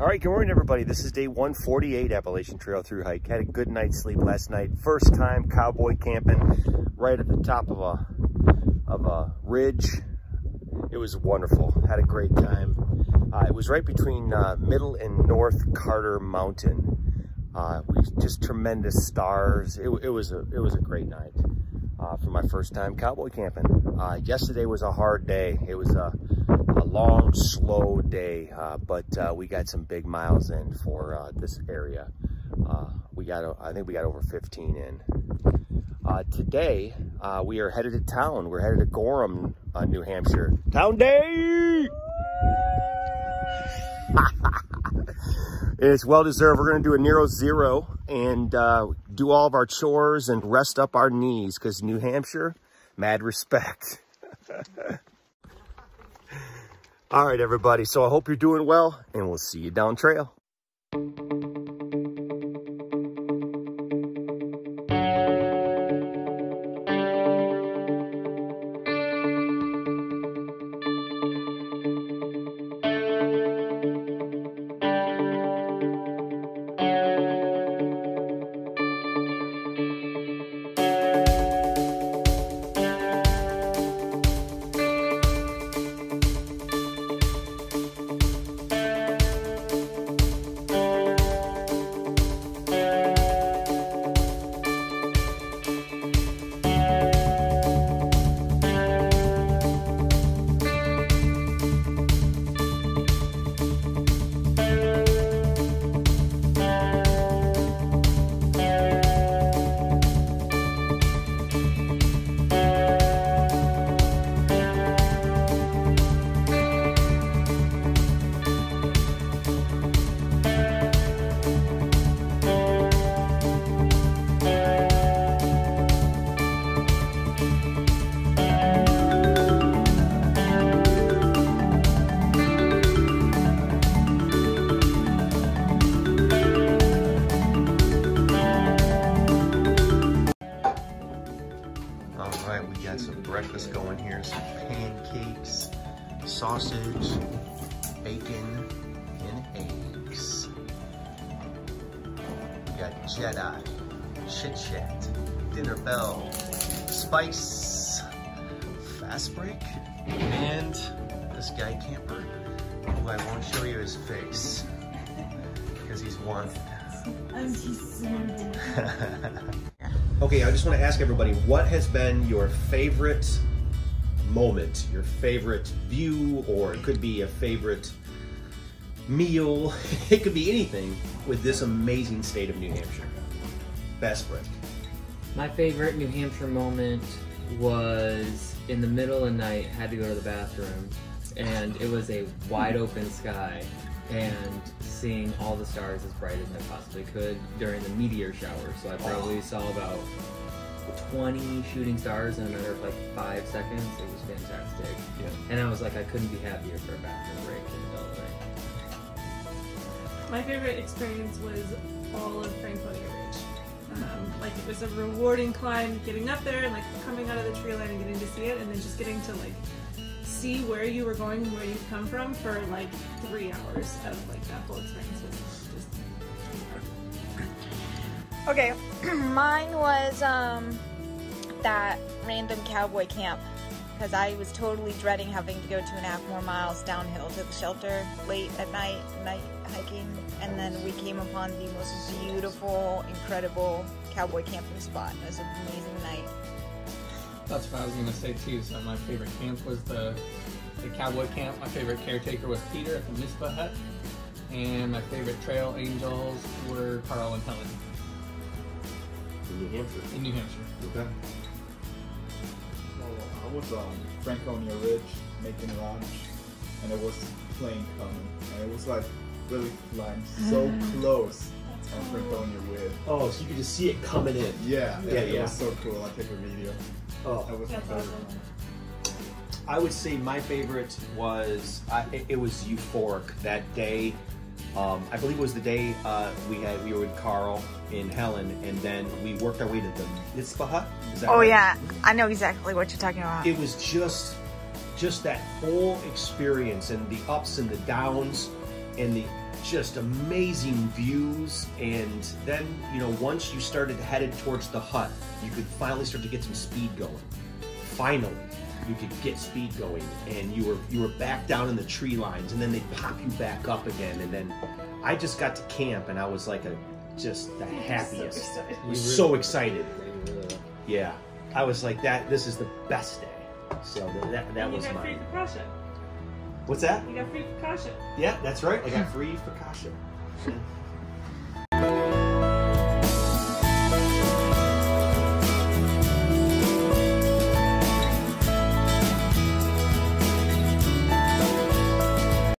All right, good morning, everybody. This is day 148 Appalachian Trail Through Hike. Had a good night's sleep last night. First time cowboy camping right at the top of a of a ridge. It was wonderful. Had a great time. Uh, it was right between uh, Middle and North Carter Mountain. Uh, we just tremendous stars. It, it, was a it was a great night uh, for my first time cowboy camping. Uh, yesterday was a hard day. It was a long, slow day, uh, but uh, we got some big miles in for uh, this area. Uh, we got, I think we got over 15 in. Uh, today, uh, we are headed to town. We're headed to Gorham, New Hampshire. Town day! it's well deserved. We're going to do a Nero Zero and do all of our chores and rest up our knees because New Hampshire, mad respect. All right, everybody. So I hope you're doing well and we'll see you down trail. Sausage, bacon, and eggs. We got Jedi, Chit Chat, Dinner Bell, Spice, Fast Break, and this guy Kamper, who I won't show you his face because he's wanted. okay, I just want to ask everybody, what has been your favorite moment, your favorite view, or it could be a favorite meal. It could be anything with this amazing state of New Hampshire. Best break. My favorite New Hampshire moment was in the middle of the night, had to go to the bathroom, and it was a wide open sky and seeing all the stars as bright as I possibly could during the meteor shower. So I probably saw about 20 shooting stars in a matter of like five seconds. It was fantastic. Yeah. And I was like, I couldn't be happier for a bathroom break in the middle of the night. My favorite experience was all of Franconia Ridge. Um, like it was a rewarding climb getting up there and like coming out of the tree line and getting to see it and then just getting to like see where you were going and where you've come from for like three hours of like that whole experience Okay, mine was um, that random cowboy camp because I was totally dreading having to go two and a half more miles downhill to the shelter late at night, night hiking, and then we came upon the most beautiful, incredible cowboy camping spot. It was an amazing night. That's what I was gonna say too. So my favorite camp was the the cowboy camp. My favorite caretaker was Peter at the Mizpah hut, and my favorite trail angels were Carl and Helen. In New Hampshire. In New Hampshire. Okay. Well, I was on um, Franconia Ridge making lunch, and it was plane coming, and it was like really flying so close on Franconia Ridge. Oh, so you could just see it coming in. Yeah, yeah, it yeah. was so cool. I took a video. Oh, that was That's awesome. I would say my favorite was I, it, it was euphoric that day. Um, I believe it was the day uh, we had we were with Carl in Helen, and then we worked our way to the Mizpah hut. Is that Oh right? yeah, I know exactly what you're talking about. It was just just that whole experience and the ups and the downs, and the just amazing views. And then, you know, once you started headed towards the hut, you could finally start to get some speed going. Finally, you could get speed going, and you were you were back down in the tree lines, and then they pop you back up again, and then I just got to camp, and I was like a just the happiest. So excited. I was You so really- excited. Yeah, I was like that. This is the best day. So that that, that And was you What's that? You got free precaution. Yeah, that's right. I got free focaccia.